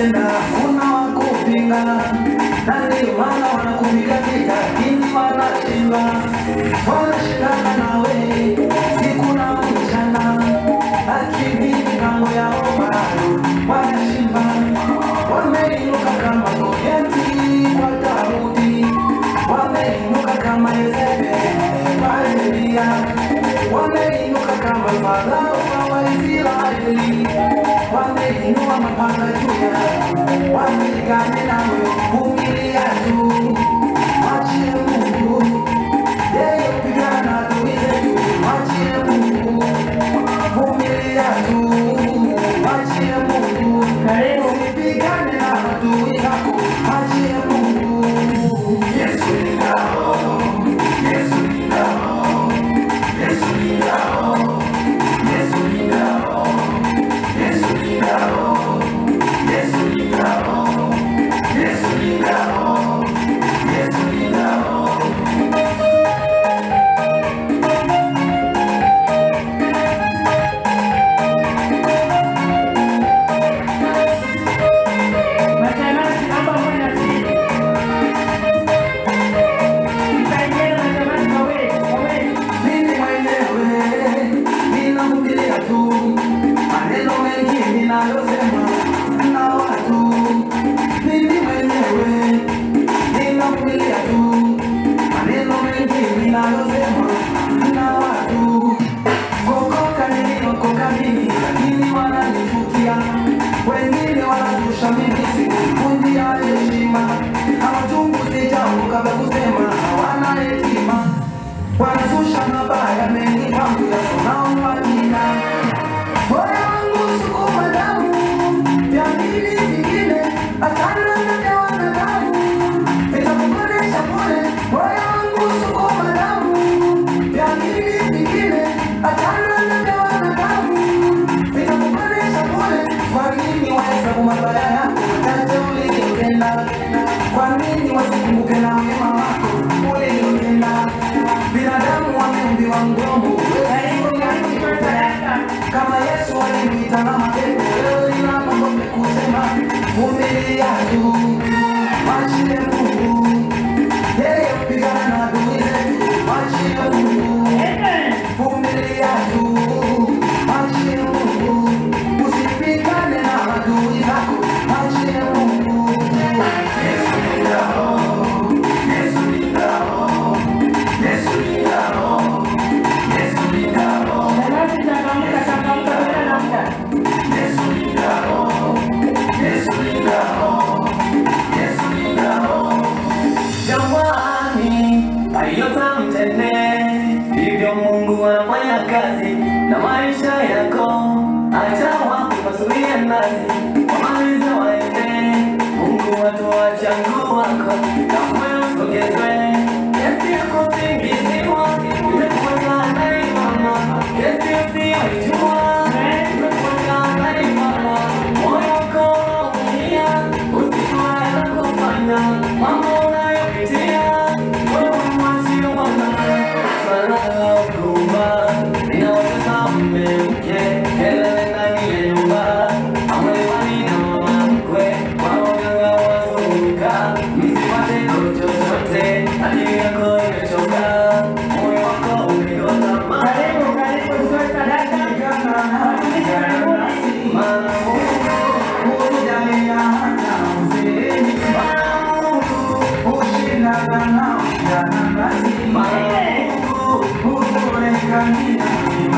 One kuna wakupinga na ndio maana wanakupiga kila kitu wanashinda wanashindana nawe siku na mchana lakini milango yao bado wanashimba. Wameinuka kama Goliathi kwa Daudi wameinuka kama Yezebeli kwa Eliya wameinuka kama Farao I believe One day you know I'm a One day Who I'm a bag and then Thank you. này mãi dõi đê cũng mùa thua chẳng có hoa không đọc hoa không nhìn về Amen.